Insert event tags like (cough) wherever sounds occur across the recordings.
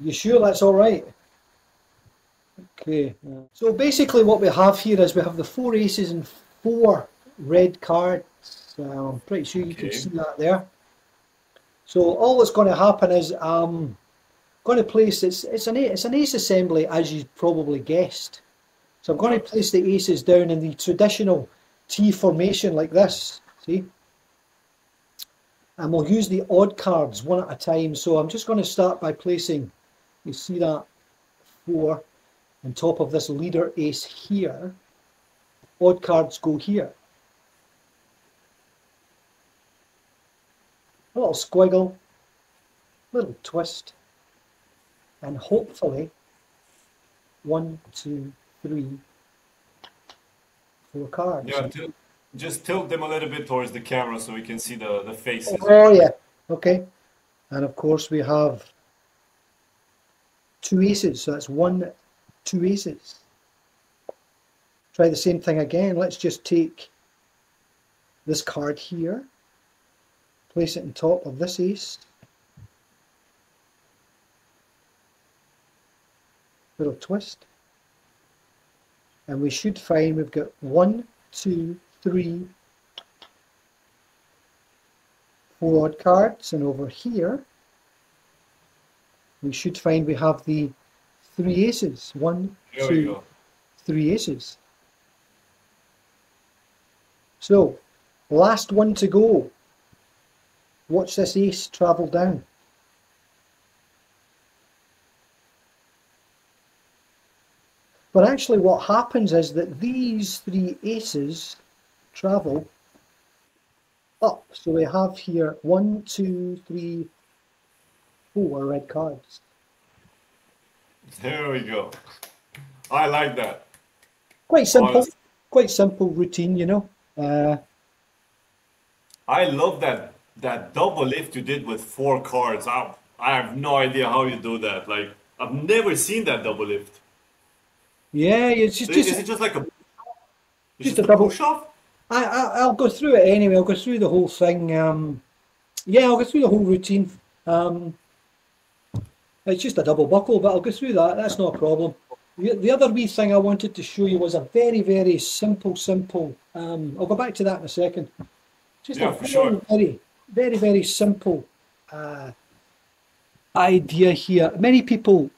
You sure that's all right? Okay. So basically, what we have here is we have the four aces and four red cards. Uh, I'm pretty sure you Okay. can see that there. So all that's going to happen is I'm going to place it's it's an it's an ace assembly as you probably guessed. So I'm going to place the aces down in the traditional T formation like this. See, and we'll use the odd cards one at a time. So I'm just going to start by placing. You see that four on top of this leader ace here. Odd cards go here. A little squiggle, little twist, and hopefully one, two, three, four cards. Yeah, just tilt them a little bit towards the camera so we can see the, the faces. Oh yeah, okay. And of course we have two aces, so that's one, two aces. Try the same thing again. Let's just take this card here, place it on top of this ace. Little twist. And we should find we've got one, two, three, four odd cards, and over here we should find we have the three aces. One, There two, three aces. So, last one to go. Watch this ace travel down. But actually what happens is that these three aces travel up. So we have here one, two, three, four red cards. There we go. I like that. Quite simple, Honest. quite simple routine, you know. Uh, I love that that double lift you did with four cards. I, I have no idea how you do that. Like I've never seen that double lift. yeah, it's just, Is, just is it just like a just a double- push off? I, I, I'll go through it anyway. I'll go through the whole thing. Um, yeah, I'll go through the whole routine. Um, it's just a double buckle, but I'll go through that. That's not a problem. The, the other wee thing I wanted to show you was a very, very simple, simple. Um, I'll go back to that in a second. Just Yeah, a very, sure. very, very, very simple uh, idea here. Many people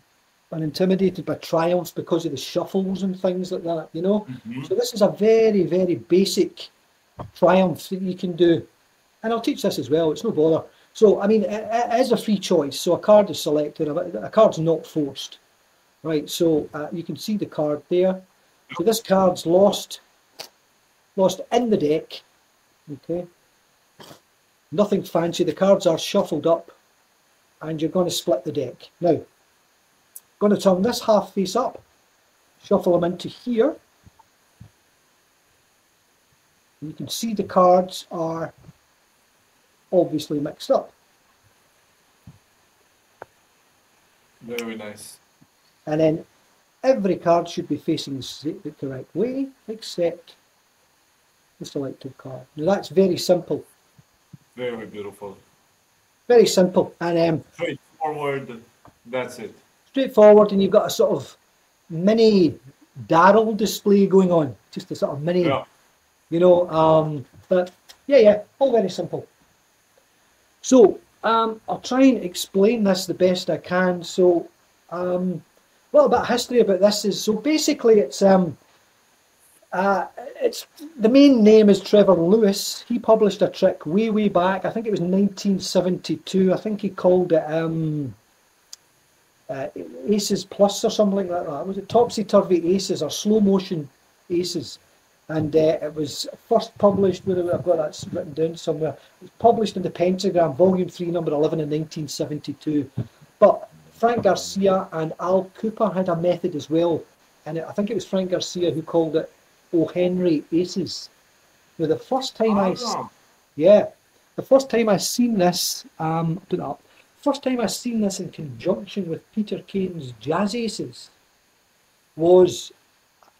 are intimidated by triumphs because of the shuffles and things like that, you know. So this is a very, very basic triumph that you can do, and I'll teach this as well. It's no bother. So I mean, it, it is a free choice. So a card is selected. A, card's not forced, right? So uh, you can see the card there. So this card's lost, lost in the deck. Okay. Nothing fancy. The cards are shuffled up, and you're going to split the deck now. Going to turn this half face up, shuffle them into here. You can see the cards are obviously mixed up. Very nice. And then every card should be facing the correct way, except the selected card. Now that's very simple, Very beautiful. very simple, and um, Straightforward. That's it. straightforward. And you've got a sort of mini Daryl display going on, just a sort of mini, Yeah. you know. Um, but yeah, yeah, all very simple. So um, I'll try and explain this the best I can. So um, a little bit of history about this is so basically it's um, uh, it's the main name is Trevor Lewis. He published a trick way way back. I think it was 1972. I think he called it um, uh, Aces Plus or something like that. Was it Topsy Turvy Aces or Slow Motion Aces? And uh, it was first published. Where I've got that written down somewhere. It was published in the Pentagram, Volume Three, Number Eleven, in 1972. But Frank Garcia and Al Cooper had a method as well, and I think it was Frank Garcia who called it O. Henry Aces. Now, the first time I, s- Ah, yeah, the first time I seen this, um, put it up. First time I seen this in conjunction with Peter Kane's Jazz Aces was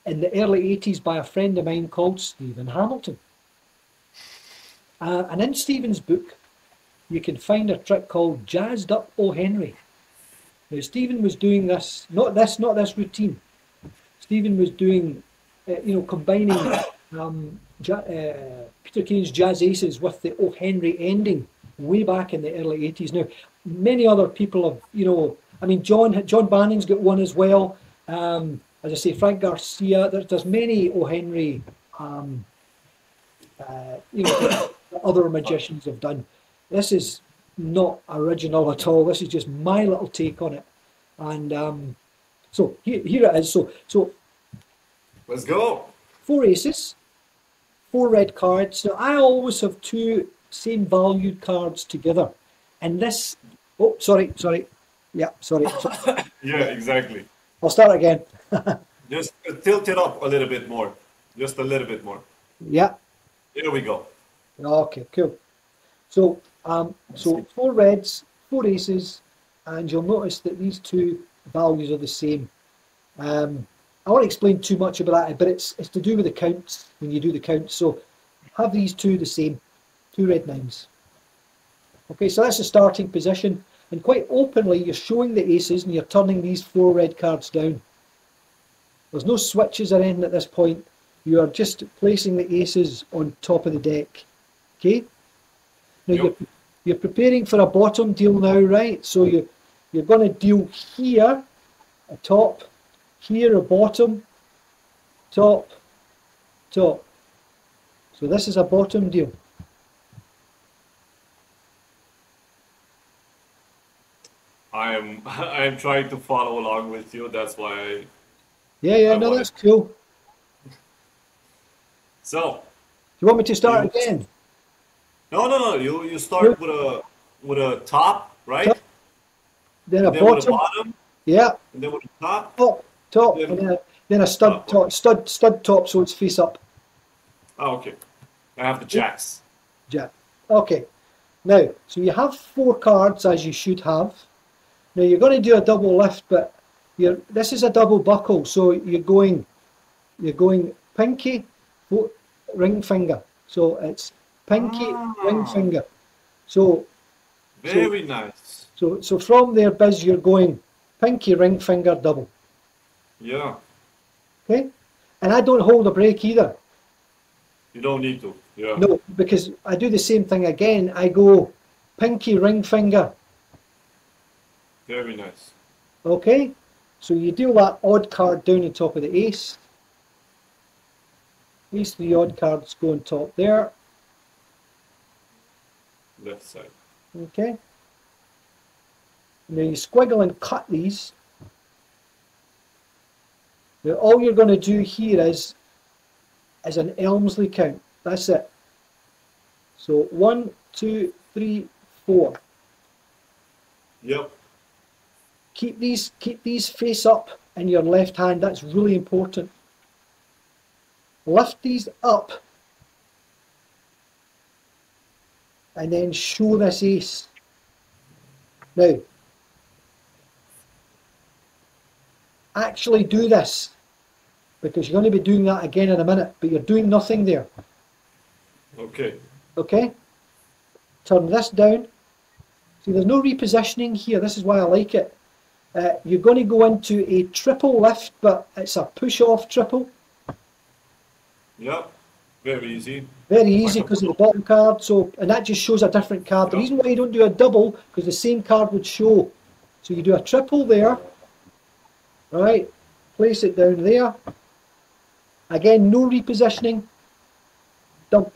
in the early 80s by a friend of mine called Stephen Hamilton. Uh, and in Stephen's book, you can find a trick called Jazzed Up O. Henry. Now Stephen was doing this, not this, not this routine. Stephen was doing, uh, you know, combining um, ja- uh, Peter Kane's Jazz Aces with the O. Henry ending way back in the early 80s. Now, many other people have, you know, I mean, John John Bannon's got one as well. Um, as I say, Frank Garcia. There, there's many O. Henry, um, uh, you know, other magicians have done. This is not original at all. This is just my little take on it. And um, so here, here it is. So so Let's go. four aces, four red cards. Now I always have two same valued cards together. And this, oh, sorry, sorry. Yeah, sorry. So- (laughs) Yeah, exactly. I'll start again. (laughs) Just tilt it up a little bit more. Just a little bit more. Yeah, There we go. okay, cool. So, um, so four reds, four aces, and you'll notice that these two values are the same. Um, I won't explain too much about that, but it's it's to do with the counts when you do the counts. So, have these two the same, two red nines. Okay, so that's the starting position. And quite openly, you're showing the aces and you're turning these four red cards down. There's no switches or anything at this point. You are just placing the aces on top of the deck. Okay? Now Yep. you're, you're preparing for a bottom deal now, right? So you, you're going to deal here, a top, here a bottom, top, top. So this is a bottom deal. I am (laughs) I am trying to follow along with you. That's why. I, Yeah, yeah, I no, that's cool. so Do you want me to start You- again? no, no, no. You you start with a with a top, right? Top. Then a then bottom. bottom, Yeah, and then with a top. top, top, Then- and then a, then a stud Top. top, stud, stud top, so it's face up. Oh, okay. I have the jacks. Jack. Okay. Now, so you have four cards as you should have. Now you're going to do a double lift, but you're this is a double buckle, so you're going you're going pinky, ring finger. So it's pinky, ring Ah. finger. So Very nice. so so from there, Biz, you're going pinky, ring finger, double. Yeah. Okay? And I don't hold a break either. You don't need to. Yeah. No, because I do the same thing again. I go pinky, ring finger, Very nice. Okay, so you deal that odd card down on top of the ace. These three odd cards go on top there. Left side. Okay. Now you squiggle and cut these. Now all you're going to do here is is an Elmsley count. That's it. So one, two, three, four. Yep. Keep these keep these face up in your left hand. That's really important. Lift these up and then show this ace. Now actually do this because you're going to be doing that again in a minute but you're doing nothing there. Okay. okay? Turn this down. See there's no repositioning here. This is why I like it uh, you're going to go into a triple lift but it's a push off triple. Yep. Very easy. very easy because of the bottom card so and that just shows a different card. The reason why you don't do a double because the same card would show. So you do a triple there. Right. Place it down there. Again no repositioning. Dump.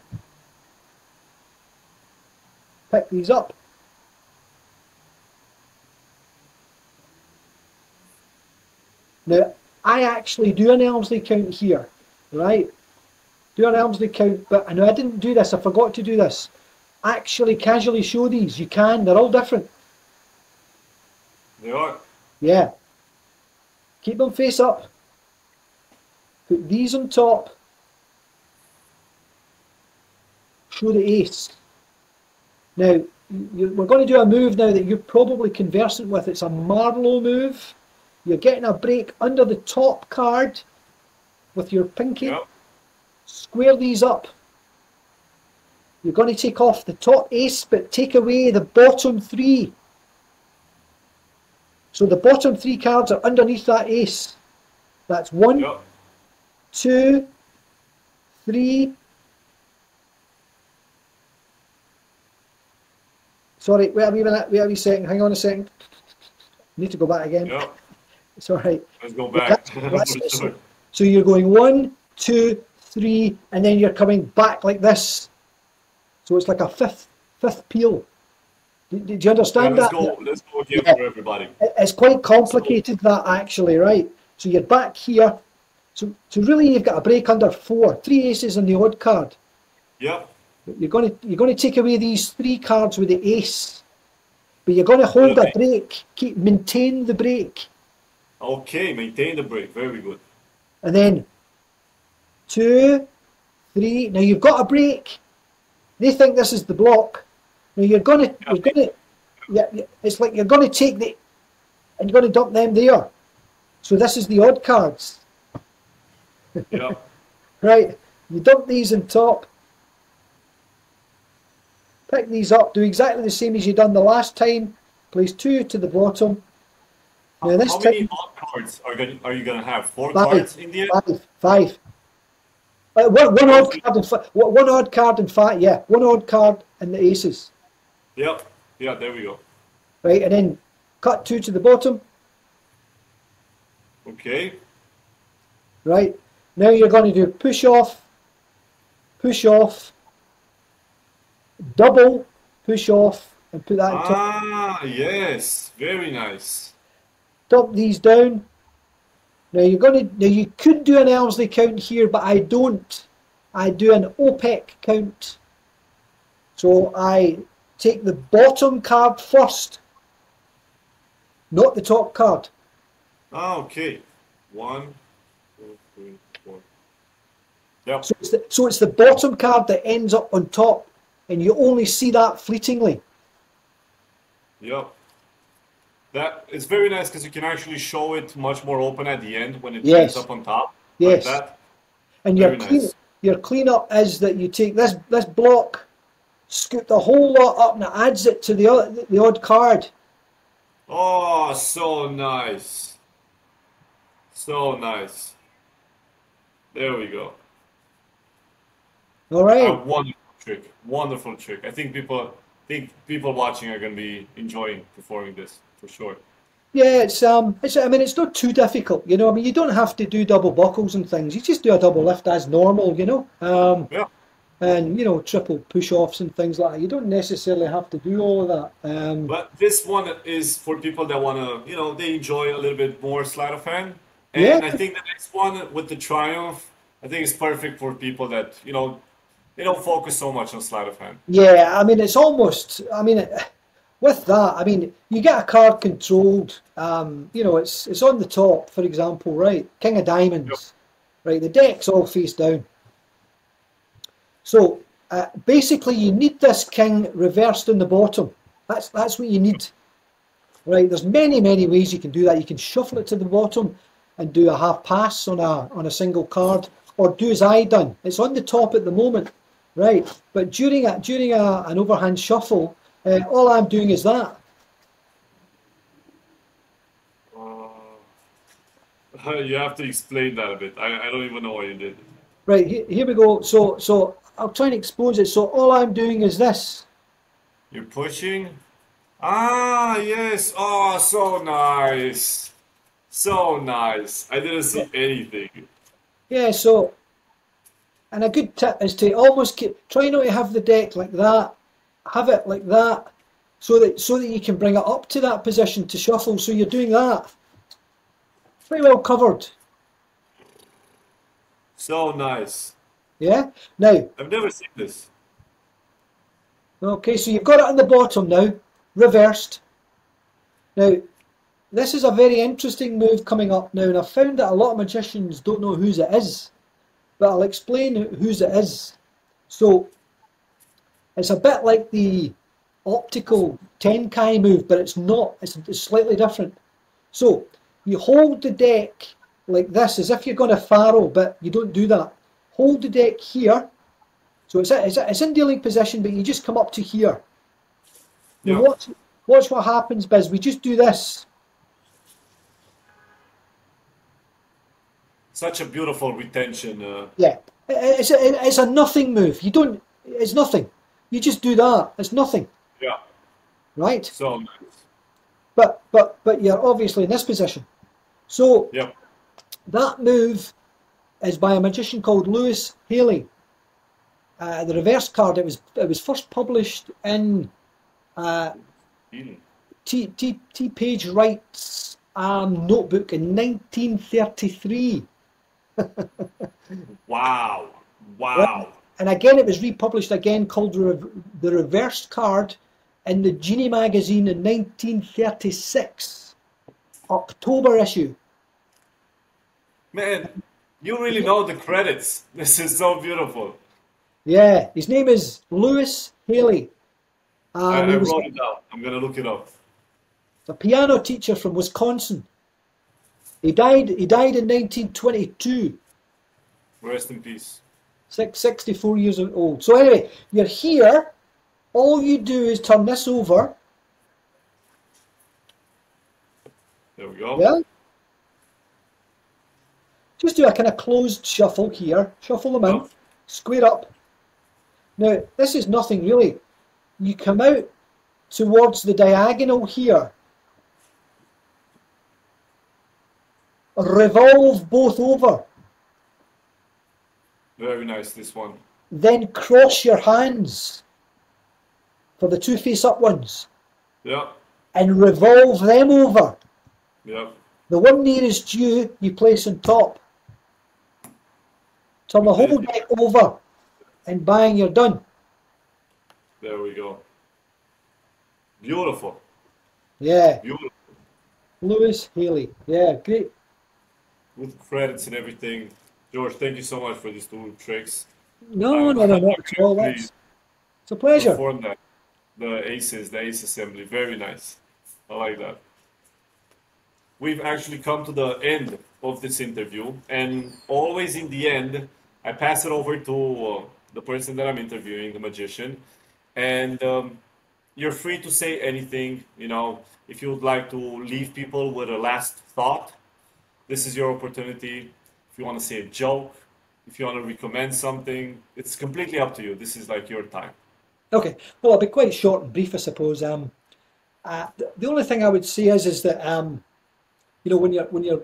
Pick these up Now, I actually do an Elmsley count here, right? Do an Elmsley count, but I know I didn't do this, I forgot to do this. Actually, casually show these. You can, they're all different. They are. Yeah. Keep them face up. Put these on top. Show the ace. Now, we're going to do a move now that you're probably conversant with. It's a Marlo move. You're getting a break under the top card with your pinky. Yep. Square these up. You're going to take off the top ace, but take away the bottom three. So the bottom three cards are underneath that ace. That's one, Yep. two, three. Sorry, wait a wee minute, wait a wee second, hang on a second. Need to go back again. Yep. It's all right. Let's go back. That's. (laughs) So you're going one, two, three, and then you're coming back like this. So it's like a fifth fifth peel. Did, you Yeah, understand let's that? go. Let's go again Yeah. for everybody. It- It's quite complicated that actually, right? So you're back here. So, so really you've got a break under four, three aces on the odd card. Yeah. You're going to you're going to take away these three cards with the ace, but you're going to hold Okay. a break, keep maintain the break, Okay, maintain the break. Very good. and then two, three. Now you've got a break. They think this is the block. Now you're going to you're to yeah, yeah, it's like you're going to take the and you're going to dump them there. So this is the odd cards, Yep. (laughs) right? You dump these on top. Pick these up. Do exactly the same as you done the last time. Place two to the bottom. Now this How many odd cards are going are you gonna have? Four Five. cards in the end? five, five. Uh, one, one odd card and fi- one odd card and five. Yeah, one odd card and the aces. Yep. Yeah, there we go. Right, and then cut two to the bottom. Okay. Right. Now you're going to do push off, push off, double, push off, and put that on top. Ah, yes. Very nice. Dump these down. Now you're going to. Now you could do an Elmsley count here, but I don't. I do an OPEC count. So I take the bottom card first, not the top card. Ah, okay. One, two, three, four. Yep. So it's the, so it's the bottom card that ends up on top, and you only see that fleetingly. Yep. That is very nice because you can actually show it much more open at the end when it Yes. up on top. Yes. Like that. And your Very clean nice. your cleanup is that you take this this block, scoop the whole lot up, and it adds it to the odd, the odd card. Oh, so nice. So nice. There we go. All A wonderful trick. Wonderful trick. I think people think people watching are going to be enjoying performing this for sure. Yeah, it's um, it's I mean, it's not too difficult, you know. I mean, you don't have to do double buckles and things. You just do a double lift as normal, you know. Um, Yeah. and you know, triple push offs and things like that. You don't necessarily have to do all of that. Um, But this one is for people that want to, you know, they enjoy a little bit more sleight of hand. And Yeah. I think the next one with the Triumph, I think it's perfect for people that, you know, they don't focus so much on sleight of hand. Yeah, I mean, it's almost. I mean, it- with that, I mean, you get a card controlled. Um, you know, it's it's on the top, for example, right? King of Diamonds, right? The deck's all face down. So uh, basically, you need this king reversed in the bottom. That's that's what you need, right? There's many many ways you can do that. You can shuffle it to the bottom and do a half pass on a on a single card, or do as I done. It's on the top at the moment, right? But during a during a, an overhand shuffle, uh, all I'm doing is that. Uh, (laughs) you have to explain that a bit. I, I don't even know what you did. Right here, here we go. So so I'll try and expose it. So all I'm doing is this. You're pushing. Ah, yes. Oh, so nice. So nice. I didn't see anything. Yeah. So, and a good tip is to almost keep, try not to have the deck like that. Have it like that, so that so that you can bring it up to that position to shuffle. So you're doing that. Pretty well covered. So nice. Yeah. Now, I've never seen this. Okay, so you've got it on the bottom now, reversed. Now, this is a very interesting move coming up now, and I've found that a lot of magicians don't know whose it is, but I'll explain whose it is. So, it's a bit like the optical tenkai move, but it's not. It's, it's slightly different. So you hold the deck like this, as if you're going to faro, but you don't do that. Hold the deck here. So it's, it's, it's in dealing position, but you just come up to here. Yeah. Watch, watch what happens, Biz. We just do this. Such a beautiful retention. Uh... Yeah, it's a, it's a nothing move. You don't. It's nothing. You just do that. It's nothing, yeah, right? so nice. But but but you're obviously in this position. So Yep. that move is by a magician called Lewis Haley. Uh, the reverse card. It was it was first published in uh, Mm. T, T, T Page Wright's um, notebook in 1933. (laughs) Wow, wow. And again, it was republished again called The Reversed Card in the Genii magazine in 1936, October issue. Man, you really know the credits. (laughs) This is so beautiful. Yeah, his name is Lewis Haley. I, Um, I was wrote it down. I'm gonna look it up. a piano teacher from Wisconsin. He died. He died in 1922. Rest in peace. Six, 64 years old. So anyway, you're here. All you do is turn this over. There we go. Yeah. Just do a kind of closed shuffle here. Shuffle them in. Oh. Square up. Now, this is nothing really. You come out towards the diagonal here. Revolve both over. Very nice. This one. Then cross your hands for the two face up ones Yeah, and revolve them over. yeah. The one nearest you, you place on top. Turn the whole deck over and bang, you're done. There we go. Beautiful. Yeah, Beautiful. Lewis Haley. Yeah, great. With credits and everything. George, thank you so much for these two tricks. No, no, no, I not at all. really That's, it's a pleasure. Performed that. The aces, the ace assembly. Very nice. I like that. We've actually come to the end of this interview, and always in the end, I pass it over to uh, the person that I'm interviewing, the magician, and um, you're free to say anything. You know, if you would like to leave people with a last thought, this is your opportunity. If you want to say a joke, if you want to recommend something, it's completely up to you. This is like your time. Okay, well, I'll be quite short and brief, I suppose. Um, uh, the, the only thing I would say is, is that um, you know, when you're when you're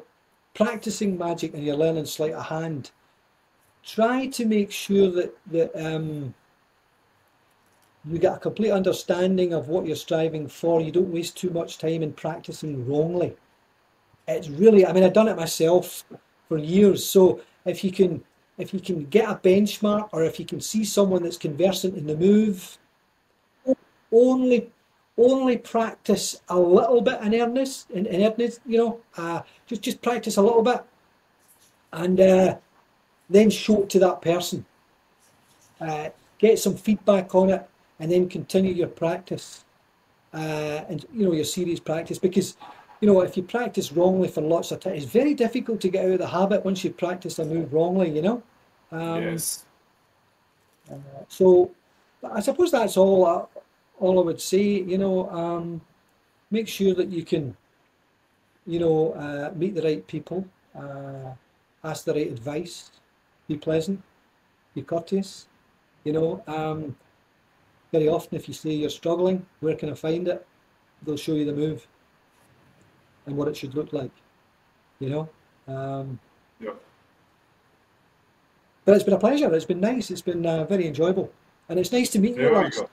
practicing magic and you're learning sleight of hand, try to make sure that that um, you get a complete understanding of what you're striving for. You don't waste too much time in practicing wrongly. It's really, I mean, I've done it myself for years. So if you can, if you can get a benchmark, or if you can see someone that's conversant in the move, only, only practice a little bit in earnest, in, in earnest, you know, uh, just just practice a little bit, and uh, then show it to that person. Uh, get some feedback on it, and then continue your practice, uh, and you know your serious practice because you know if you practice wrongly for lots of time, it's very difficult to get out of the habit once you practice a move wrongly. You know. Um, yes. So I suppose that's all. I, all I would say. You know, um, make sure that you can, you know, uh, meet the right people, uh, ask the right advice, be pleasant, be courteous. You know, um, very often if you say you're struggling, where can I find it? They'll show you the move and what it should look like. You know. Um, Yeah. but it's been a pleasure. It's been nice. It's been uh, very enjoyable, and it's nice to meet you. There go.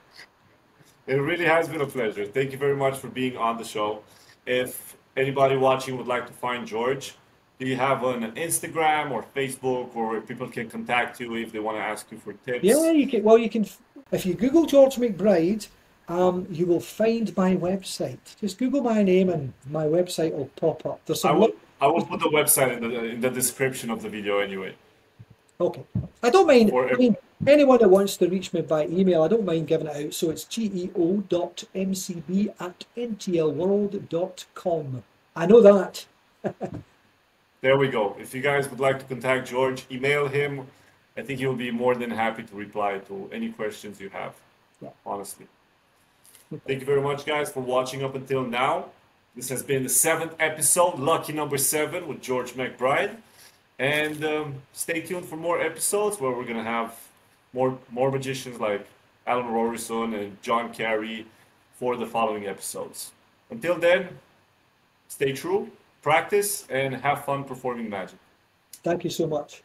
It really has been a pleasure. Thank you very much for being on the show. If anybody watching would like to find George, do you have an Instagram or Facebook or where people can contact you if they want to ask you for tips? Yeah, you can. Well, you can. If you Google George McBride, um, you will find my website. Just Google my name, and my website will pop up. There's I some. will. li- I will put the website in the in the description of the video anyway. Okay. I don't mind. Or I mean, anyone that wants to reach me by email, I don't mind giving it out. So it's geo.mcb at ntlworld.com. I know that. (laughs) There we go. If you guys would like to contact George, email him. I think he'll be more than happy to reply to any questions you have. Yeah. Honestly. Thank you very much, guys, for watching up until now. This has been the seventh episode, lucky number seven, with George McBride. And um, stay tuned for more episodes where we're gonna have more more magicians like Alan Rorison and John Carey for the following episodes. Until then, stay true, practice, and have fun performing magic. Thank you so much.